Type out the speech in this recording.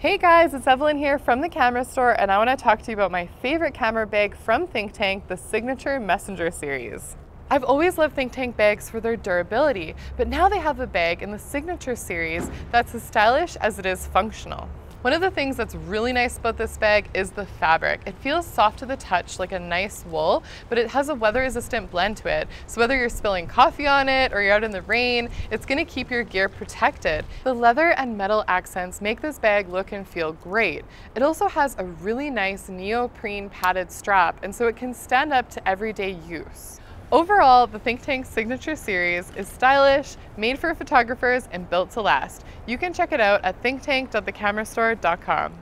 Hey guys, it's Evelyn here from the camera store and I want to talk to you about my favorite camera bag from Think Tank, the Signature Messenger series. I've always loved Think Tank bags for their durability, but now they have a bag in the Signature series that's as stylish as it is functional. One of the things that's really nice about this bag is the fabric. It feels soft to the touch like a nice wool, but it has a weather resistant blend to it. So whether you're spilling coffee on it or you're out in the rain, it's gonna keep your gear protected. The leather and metal accents make this bag look and feel great. It also has a really nice neoprene padded strap, and so it can stand up to everyday use. Overall, the Think Tank Signature Series is stylish, made for photographers, and built to last. You can check it out at thinktank.thecamerastore.com.